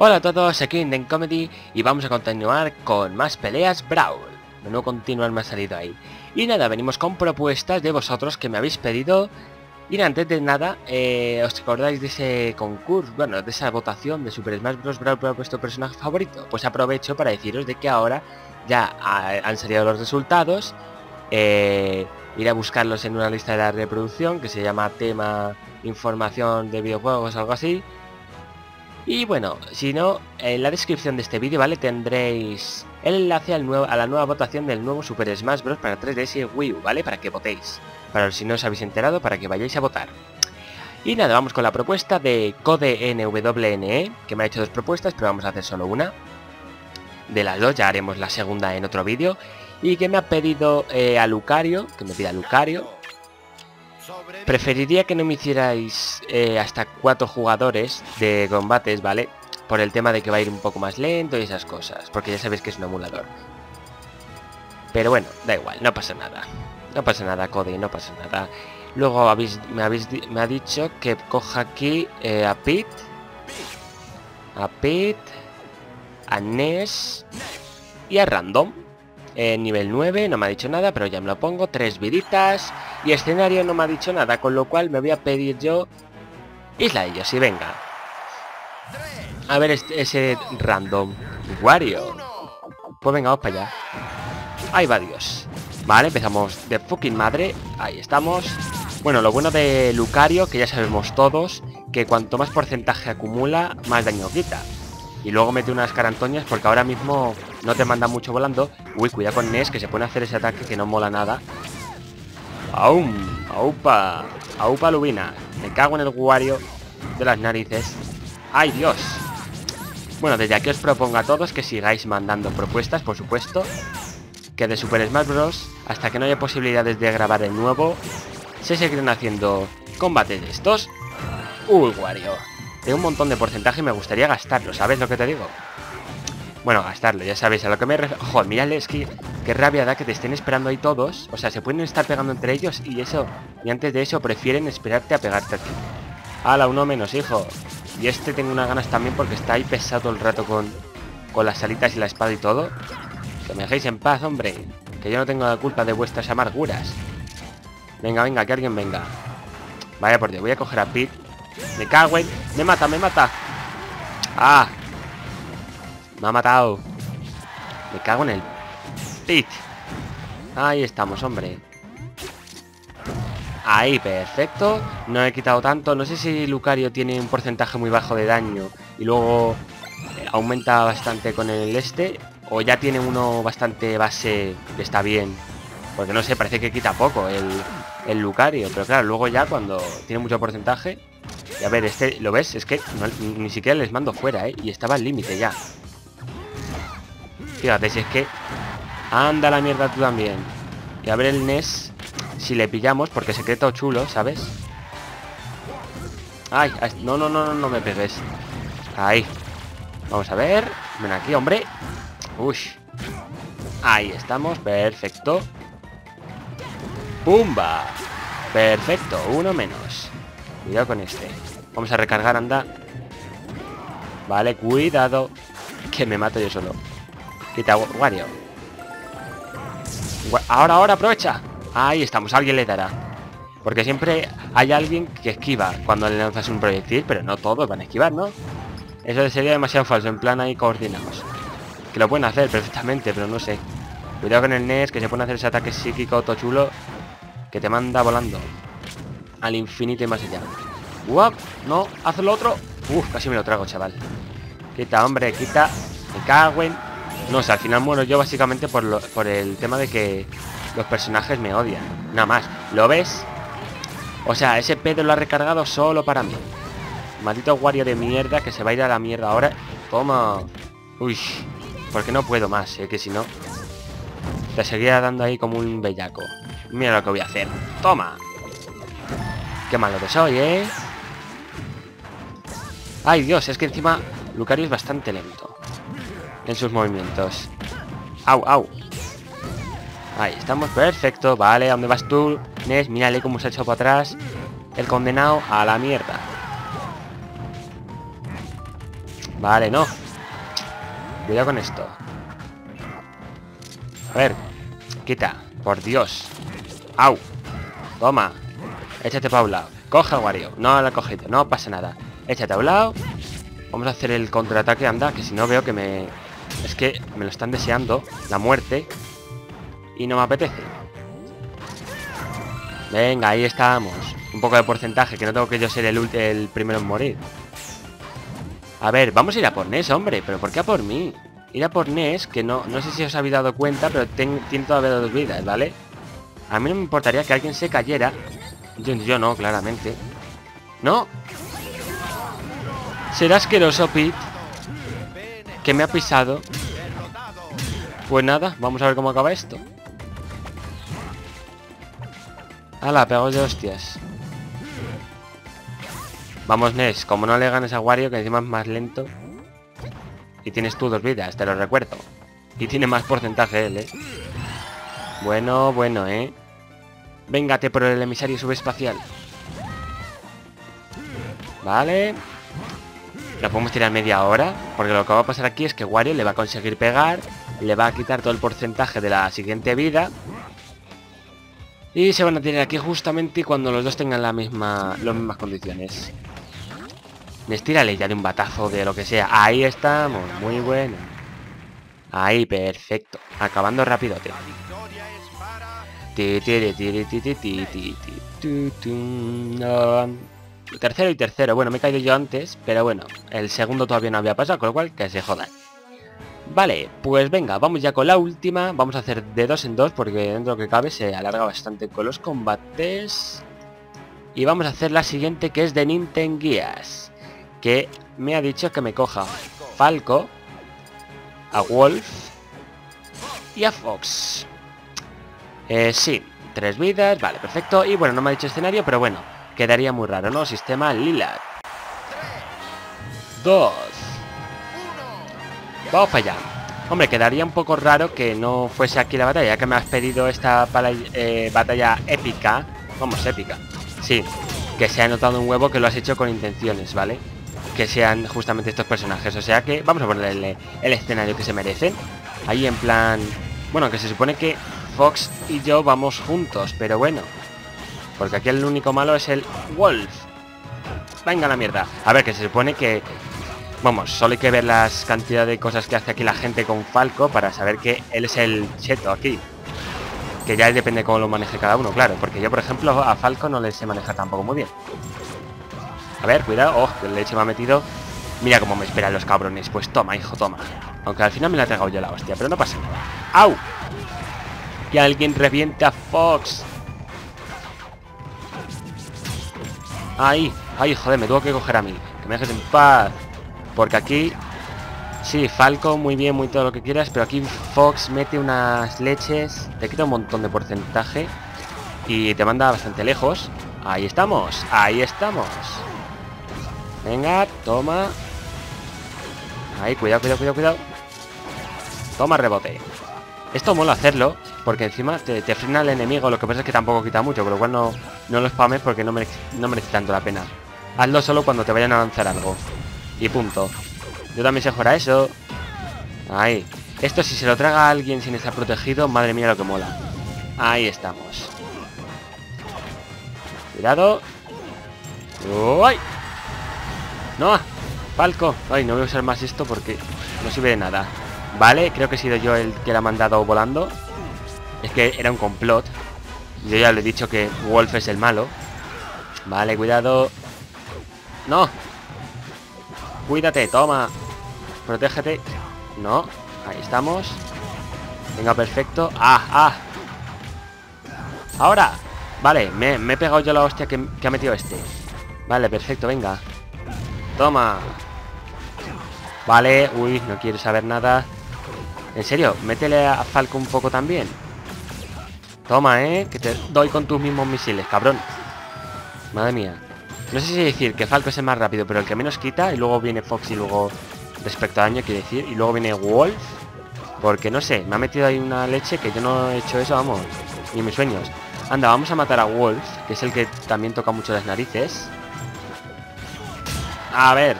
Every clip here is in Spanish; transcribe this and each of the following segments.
Hola a todos, aquí en Comedy y vamos a continuar con más peleas Brawl. No continuar me ha salido ahí. Y nada, venimos con propuestas de vosotros que me habéis pedido. Y antes de nada, eh, ¿os acordáis de ese concurso? Bueno, de esa votación de Super Smash Bros. Brawl para vuestro personaje favorito. Pues aprovecho para deciros de que ahora ya han salido los resultados. Eh, ir a buscarlos en una lista de la reproducción que se llama tema información de videojuegos algo así y bueno, si no, en la descripción de este vídeo, ¿vale? Tendréis el enlace a la nueva votación del nuevo Super Smash Bros. para 3DS y Wii U, ¿vale? Para que votéis. Para si no os habéis enterado, para que vayáis a votar. Y nada, vamos con la propuesta de CodeNWNE, que me ha hecho dos propuestas, pero vamos a hacer solo una. De las dos, ya haremos la segunda en otro vídeo. Y que me ha pedido eh, a Lucario, que me pida Lucario, Preferiría que no me hicierais eh, hasta cuatro jugadores de combates, ¿vale? Por el tema de que va a ir un poco más lento y esas cosas, porque ya sabéis que es un emulador. Pero bueno, da igual, no pasa nada. No pasa nada, Cody, no pasa nada. Luego me, habéis, me ha dicho que coja aquí eh, a Pete. A Pete. A Ness. Y a Random. Nivel 9 no me ha dicho nada, pero ya me lo pongo. Tres viditas. Y escenario no me ha dicho nada, con lo cual me voy a pedir yo Isla ellos y venga. A ver este, ese random. Wario. Pues venga, vamos para allá. Ahí va Dios. Vale, empezamos de fucking madre. Ahí estamos. Bueno, lo bueno de Lucario, que ya sabemos todos, que cuanto más porcentaje acumula, más daño quita. Y luego mete unas carantoñas porque ahora mismo no te manda mucho volando. Uy, cuidado con Ness, que se pone a hacer ese ataque que no mola nada. ¡Aum! ¡Aupa! ¡Aupa Lubina! Me cago en el guario de las narices. ¡Ay, Dios! Bueno, desde aquí os propongo a todos que sigáis mandando propuestas, por supuesto. Que de Super Smash Bros. hasta que no haya posibilidades de grabar el nuevo, se seguirán haciendo combates de estos. ¡Uy, Wario! Tengo un montón de porcentaje y me gustaría gastarlo, ¿sabes lo que te digo? Bueno, gastarlo, ya sabéis a lo que me refiero. Joder, mírale, es que qué rabia da que te estén esperando ahí todos. O sea, se pueden estar pegando entre ellos y eso. Y antes de eso prefieren esperarte a pegarte a ti. Uno menos, hijo. Y este tengo unas ganas también porque está ahí pesado el rato con, con las alitas y la espada y todo. Me dejéis en paz, hombre. Que yo no tengo la culpa de vuestras amarguras. Venga, venga, que alguien venga. Vaya por Dios, voy a coger a Pete. Me cago en... Me mata, me mata. Ah, me ha matado. Me cago en el pit. Ahí estamos, hombre. Ahí, perfecto. No he quitado tanto. No sé si Lucario tiene un porcentaje muy bajo de daño y luego eh, aumenta bastante con el este. O ya tiene uno bastante base que está bien. Porque no sé, parece que quita poco el, el Lucario. Pero claro, luego ya cuando tiene mucho porcentaje... Y a ver, este, ¿lo ves? Es que ni siquiera les mando fuera, ¿eh? Y estaba al límite ya. Fíjate, si es que... Anda la mierda tú también. Y a ver el NES, si le pillamos, porque secreto chulo, ¿sabes? Ay, no, no, no, no, no me pegues. Ahí. Vamos a ver. Ven aquí, hombre. Uy. Ahí estamos, perfecto. ¡Pumba! Perfecto, uno menos. Cuidado con este. Vamos a recargar, anda. Vale, cuidado. Que me mato yo solo. Quita Wario. Ahora, ahora, aprovecha. Ahí estamos, alguien le dará. Porque siempre hay alguien que esquiva cuando le lanzas un proyectil, pero no todos van a esquivar, ¿no? Eso sería demasiado falso, en plan ahí coordinados. Lo pueden hacer perfectamente, pero no sé. Cuidado con el NES, que se puede hacer ese ataque psíquico todo chulo, que te manda volando. Al infinito y más allá. ¡Uap! No, haz lo otro. Uf, casi me lo trago, chaval. Quita, hombre, quita. Me cago en... No, o sea, al final muero yo básicamente por, por el tema de que los personajes me odian. Nada más. ¿Lo ves? O sea, ese pedo lo ha recargado solo para mí. Maldito Wario de mierda que se va a ir a la mierda ahora. Toma. Uy. Porque no puedo más, eh, que si no... Te seguía dando ahí como un bellaco. Mira lo que voy a hacer. Toma. Qué malo que soy, ¿eh? ¡Ay, Dios! Es que encima Lucario es bastante lento en sus movimientos. ¡Au, au! Ahí estamos, perfecto. Vale, ¿a dónde vas tú? Nes, mírale cómo se ha echado para atrás. El condenado a la mierda. Vale, no. Cuidado con esto. A ver. Quita. Por Dios. ¡Au! Toma. Échate para un lado. Coge a Wario. No la he cogido. No pasa nada. Échate a un lado. Vamos a hacer el contraataque, anda. Que si no veo que me... Es que me lo están deseando. La muerte. Y no me apetece. Venga, ahí estamos. Un poco de porcentaje, que no tengo que yo ser el, el primero en morir. A ver, vamos a ir a por Ness, hombre. ¿Pero por qué a por mí? Ir a por Ness, que no, no sé si os habéis dado cuenta, pero tiene todavía dos vidas, ¿vale? A mí no me importaría que alguien se cayera. Yo, no, claramente. ¿No? Será asqueroso, Pete. Que me ha pisado. Pues nada, vamos a ver cómo acaba esto. ¡Hala, pegos de hostias! Vamos, Ness, como no le ganes a Wario, que encima es más lento. Y tienes tú dos vidas, te lo recuerdo. Y tiene más porcentaje él, ¿eh? Bueno, bueno, ¿eh? Véngate por el emisario subespacial. Vale. Lo podemos tirar media hora. Porque lo que va a pasar aquí es que Wario le va a conseguir pegar. Le va a quitar todo el porcentaje de la siguiente vida. Y se van a tirar aquí justamente cuando los dos tengan la misma, las mismas condiciones. Estírale ya de un batazo de lo que sea. Ahí estamos, muy bueno. Ahí, perfecto. Acabando rápido, tío. Tercero y tercero. Bueno, me he caído yo antes, pero bueno, el segundo todavía no había pasado, con lo cual que se jodan. Vale, pues venga, vamos ya con la última. Vamos a hacer de dos en dos porque dentro que cabe se alarga bastante con los combates. Y vamos a hacer la siguiente que es de Nintendo Guías. Que me ha dicho que me coja Falco, a Wolf y a Fox. Eh, sí, tres vidas, vale, perfecto. Y bueno, no me ha dicho escenario, pero bueno, quedaría muy raro, ¿no? Sistema Lila. Dos. Vamos para allá. Hombre, quedaría un poco raro que no fuese aquí la batalla, ya que me has pedido esta eh, batalla épica. Vamos, épica. Sí, que se ha notado un huevo que lo has hecho con intenciones, ¿vale? Que sean justamente estos personajes. O sea que vamos a ponerle el escenario que se merecen. Ahí en plan... Bueno, que se supone que Fox y yo vamos juntos, pero bueno. Porque aquí el único malo es el Wolf. Venga la mierda. A ver, que se supone que... Vamos, solo hay que ver las cantidades de cosas que hace aquí la gente con Falco para saber que él es el cheto aquí. Que ya depende cómo lo maneje cada uno, claro. Porque yo, por ejemplo, a Falco no le sé manejar tampoco muy bien. A ver, cuidado. Oh, que leche me ha metido. Mira cómo me esperan los cabrones. Pues toma, hijo, toma. Aunque al final me la he tragado yo la hostia, pero no pasa nada. ¡Au! Que alguien reviente a Fox. Ahí, ahí, joder, me tuvo que coger a mí. Que me dejes en paz. Porque aquí... Sí, Falco, muy bien, muy todo lo que quieras, pero aquí Fox mete unas leches, te quita un montón de porcentaje y te manda bastante lejos. Ahí estamos, ahí estamos. Venga, toma. Ahí, cuidado, cuidado, cuidado, cuidado. Toma rebote. Esto mola hacerlo, porque encima te, frena el enemigo, lo que pasa es que tampoco quita mucho, con lo cual no, no lo spames porque no merece, tanto la pena. Hazlo solo cuando te vayan a lanzar algo. Y punto. Yo también sé jugar a eso. Ahí. Esto si se lo traga a alguien sin estar protegido, madre mía lo que mola. Ahí estamos. Cuidado. ¡Uy! ¡No! Falco. Ay, no voy a usar más esto porque no sirve de nada. Vale, creo que he sido yo el que la ha mandado volando. Es que era un complot. Yo ya le he dicho que Wolf es el malo. Vale, cuidado. ¡No! Cuídate, toma. Protégete. No, ahí estamos. Venga, perfecto. ¡Ah, ah! Ahora. Vale, me, he pegado yo la hostia que, que ha metido este. Vale, perfecto, venga. Toma. Vale, uy, no quiero saber nada. En serio, métele a Falco un poco también. Toma, ¿eh? Que te doy con tus mismos misiles, cabrón. Madre mía. No sé si decir que Falco es el más rápido, pero el que menos quita, y luego viene Fox y luego respecto a daño, quiere decir, y luego viene Wolf, porque no sé, me ha metido ahí una leche que yo no he hecho eso, vamos, ni mis sueños. Anda, vamos a matar a Wolf, que es el que también toca mucho las narices. A ver,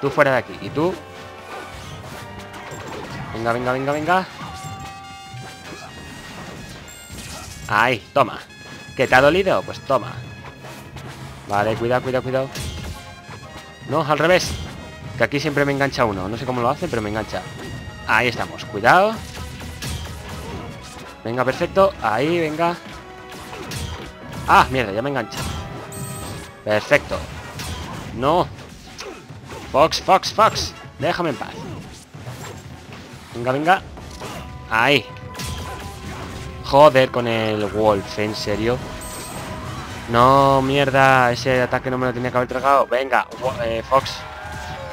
tú fuera de aquí, y tú... Venga, venga, venga, venga. Ahí, toma. ¿Qué te ha dolido? Pues toma. Vale, cuidado, cuidado, cuidado. No, al revés. Que aquí siempre me engancha uno. No sé cómo lo hace, pero me engancha. Ahí estamos. Cuidado. Venga, perfecto. Ahí, venga. Ah, mierda, ya me engancha. Perfecto. No. Fox, Fox, Fox. Déjame en paz. Venga, venga. Ahí. Joder con el Wolf, en serio. No, mierda, ese ataque no me lo tenía que haber tragado. Venga, eh, Fox.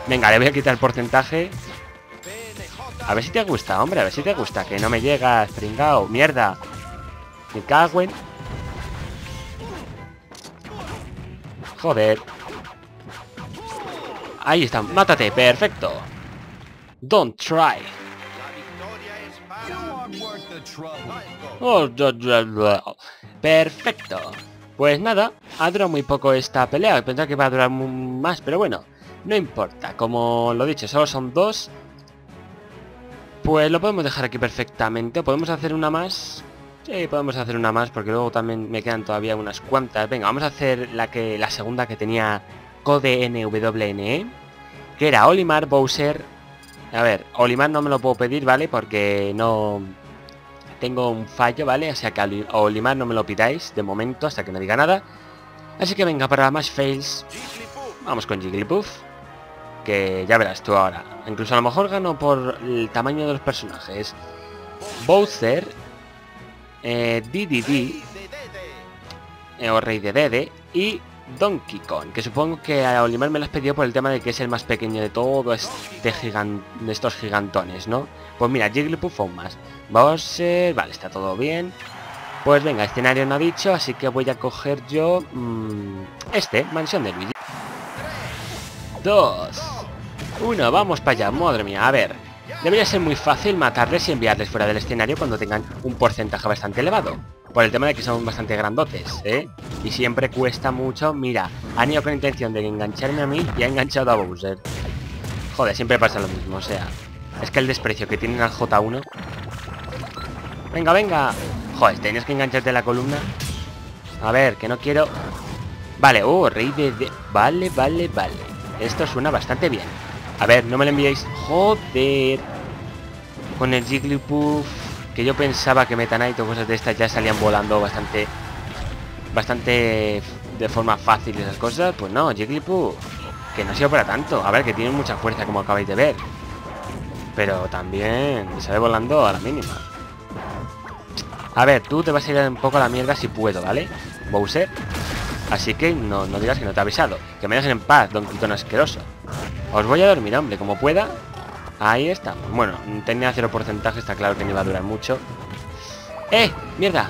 Venga, le voy a quitar el porcentaje. A ver si te gusta, hombre, a ver si te gusta. Que no me llega, pringao. Mierda. Me cago en... Joder. Ahí está, mátate, perfecto. Don't try. Oh, perfecto. Pues nada, ha durado muy poco esta pelea. Pensaba que iba a durar más, pero bueno, no importa. Como lo dicho, solo son dos. Pues lo podemos dejar aquí perfectamente. ¿Podemos hacer una más? Sí, podemos hacer una más porque luego también me quedan todavía unas cuantas. Venga, vamos a hacer la que la segunda que tenía Code NWNE. Que era Olimar Bowser. A ver, Olimar no me lo puedo pedir, ¿vale? Porque no tengo un fallo, ¿vale? O sea que Olimar no me lo pidáis de momento hasta que no diga nada. Así que venga, para más fails, vamos con Jigglypuff. Que ya verás tú ahora. Incluso a lo mejor gano por el tamaño de los personajes. Bowser, eh, DDD, eh, o Rey de Dede, y Donkey Kong, que supongo que a Olimar me lo has pedido por el tema de que es el más pequeño de todo este gigante de estos gigantones, ¿no? Pues mira, Jigglypuff aún más. Bowser, vale, está todo bien. Pues venga, escenario no ha dicho, así que voy a coger yo mmm, este, mansión de Luigi. Dos. Uno, vamos para allá, madre mía, a ver. Debería ser muy fácil matarles y enviarles fuera del escenario cuando tengan un porcentaje bastante elevado. Por el tema de que son bastante grandotes, ¿eh? Y siempre cuesta mucho. Mira, han ido con intención de engancharme a mí y ha enganchado a Bowser. Joder, siempre pasa lo mismo, o sea... Es que el desprecio que tienen al J1... Venga, venga. Joder, tenías que engancharte la columna. A ver, que no quiero... Vale, oh, rey de... Vale, vale, vale. Esto suena bastante bien. A ver, no me lo enviéis. Joder. Con el Jigglypuff que yo pensaba que Meta Knight o cosas de estas ya salían volando bastante bastante de forma fácil esas cosas, pues no, Jigglypuff que no ha sido para tanto, a ver, que tiene mucha fuerza como acabáis de ver. Pero también sale volando a la mínima. A ver, tú te vas a ir un poco a la mierda si puedo, ¿vale? Bowser. Así que no, no digas que no te he avisado. Que me dejen en paz, don Quitón asqueroso. Os voy a dormir, hombre, como pueda Ahí está. Bueno, tenía cero porcentaje, está claro que no iba a durar mucho. ¡Eh! ¡Mierda!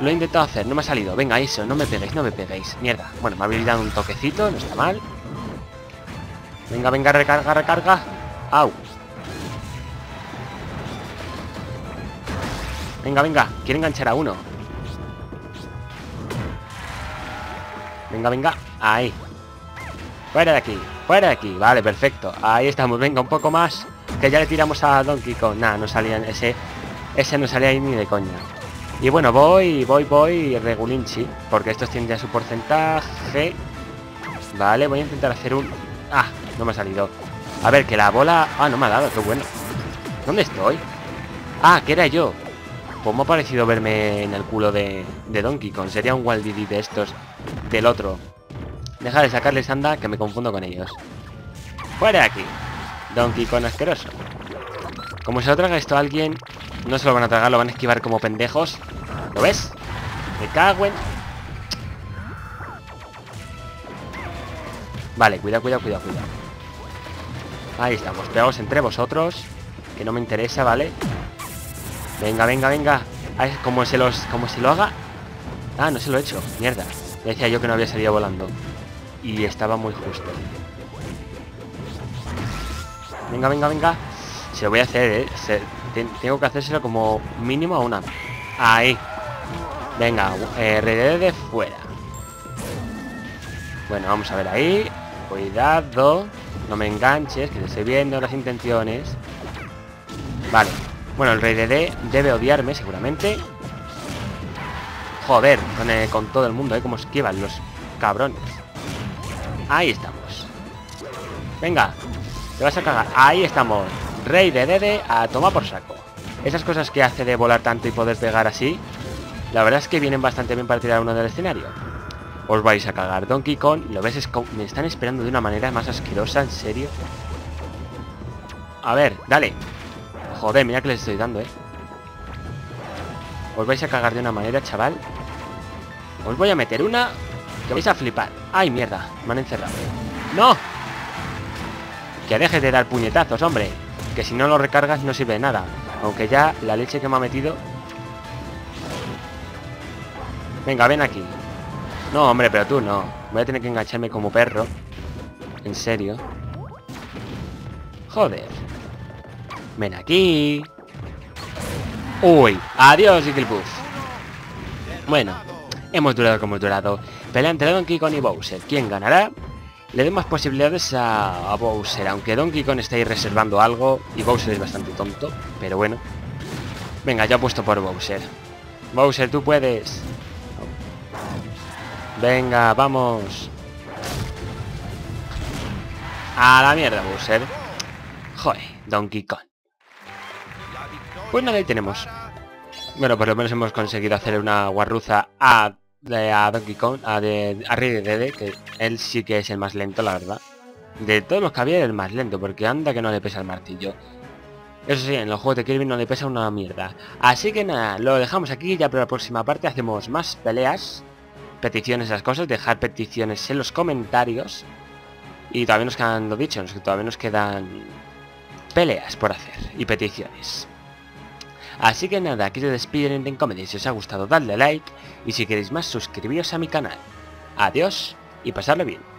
Lo he intentado hacer, no me ha salido. Venga, eso, no me peguéis, no me peguéis. Mierda. Bueno, me habéis dado un toquecito, no está mal. Venga, venga, recarga, recarga. ¡Au! Venga, venga, quiero enganchar a uno. Venga, venga. Ahí. Fuera de aquí. Fuera de aquí, vale, perfecto. Ahí estamos, venga, un poco más. Que ya le tiramos a Donkey Kong. Nada, no salía ese. Ese no salía ahí ni de coña. Y bueno, voy, voy, voy regulinchi. Porque estos tienen ya su porcentaje. Vale, voy a intentar hacer un... Ah, no me ha salido. A ver, que la bola... Ah, no me ha dado, qué bueno. ¿Dónde estoy? Ah, que era yo. Pues me ha parecido verme en el culo de, de Donkey Kong. Sería un Waldidi de estos. Del otro. Deja de sacarles anda, que me confundo con ellos. ¡Fuera de aquí! Donkey Kong asqueroso. Como se lo traga esto a alguien, no se lo van a tragar, lo van a esquivar como pendejos. ¿Lo ves? Me cago en... Vale, cuidado, cuidado, cuidado, cuidado. Ahí estamos, pegados entre vosotros. Que no me interesa, ¿vale? Venga, venga, venga. como se los. como se lo haga. Ah, no se lo he hecho. Mierda. decía yo que no había salido volando. Y estaba muy justo. Venga, venga, venga. Se lo voy a hacer, ¿eh? tengo que hacérselo como mínimo a una. Ahí. Venga, eh, de fuera. Bueno, vamos a ver ahí. Cuidado. No me enganches, que te estoy viendo las intenciones. Vale. Bueno, el rey de D debe odiarme, seguramente. Joder, con, con todo el mundo, ¿eh? Como esquivan los cabrones. Ahí estamos. Venga, te vas a cagar. Ahí estamos. Rey de Dede a tomar por saco. Esas cosas que hace de volar tanto y poder pegar así, la verdad es que vienen bastante bien para tirar uno del escenario. Os vais a cagar. Donkey Kong, lo ves, es me están esperando de una manera más asquerosa, en serio. A ver, dale. Joder, mira que les estoy dando, eh. Os vais a cagar de una manera, chaval. Os voy a meter una que vais a flipar. ¡Ay, mierda! Me han encerrado. ¡No! Que dejes de dar puñetazos, hombre. Que si no lo recargas no sirve de nada. Aunque ya la leche que me ha metido... Venga, ven aquí. No, hombre, pero tú no. Voy a tener que engancharme como perro. En serio. Joder. Ven aquí. Uy, adiós, Igglepuff. Bueno, hemos durado como durado. Pelea entre Donkey Kong y Bowser. ¿Quién ganará? Le doy más posibilidades a, a, Bowser, aunque Donkey Kong está ahí reservando algo y Bowser es bastante tonto, pero bueno. Venga, ya puesto por Bowser. Bowser, tú puedes. Venga, vamos. A la mierda, Bowser. Joder, Donkey Kong. Pues nada, ahí tenemos. Bueno, por lo menos hemos conseguido hacer una guarruza a de a Donkey Kong, a, de, a Rey Dede, que él sí que es el más lento, la verdad. De todos los que había, el más lento, porque anda que no le pesa el martillo. Eso sí, en los juegos de Kirby no le pesa una mierda. Así que nada, lo dejamos aquí, ya para la próxima parte hacemos más peleas, peticiones, esas cosas, dejar peticiones en los comentarios. Y todavía nos quedan, lo dicho, todavía nos quedan peleas por hacer y peticiones. Así que nada, aquí se despide en Comedy. Si os ha gustado, dadle like y si queréis más, suscribíos a mi canal. Adiós y pasadlo bien.